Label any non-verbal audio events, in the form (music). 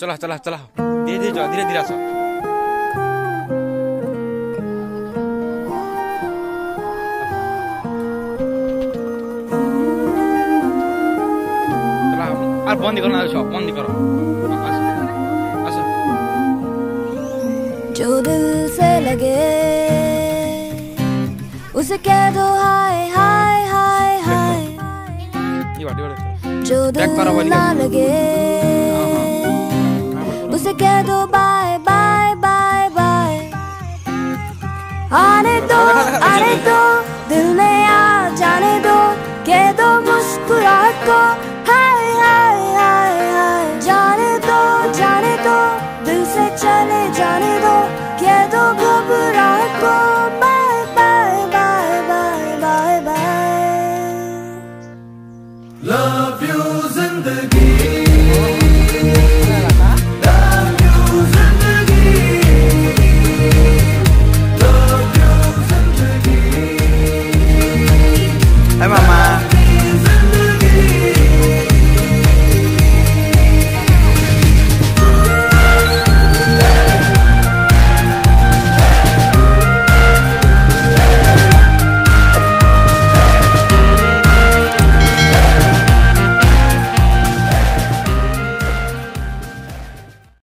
चला चला चला धीरे धीरे चला धीरे धीरे आस चला আর বন্দি করো না সব বন্দি করো আসো আসো जो दिल से लगे उसे कह दो हाय हाय हाय हाय এবার এবার जो दिल Back करो वाली ना गाड़ी। लगे together, bye, bye, bye, bye. आने दो, (laughs) आने दो, दिल में आ जाने दो, कह दो मुस्कुराहट को, हाय हाय हाय हाय. जाने दो, जाने दो, दिल से चले जाने दो, कह दो घबराहट को, bye, bye, bye, bye, bye, bye. Love you, ज़िंदगी.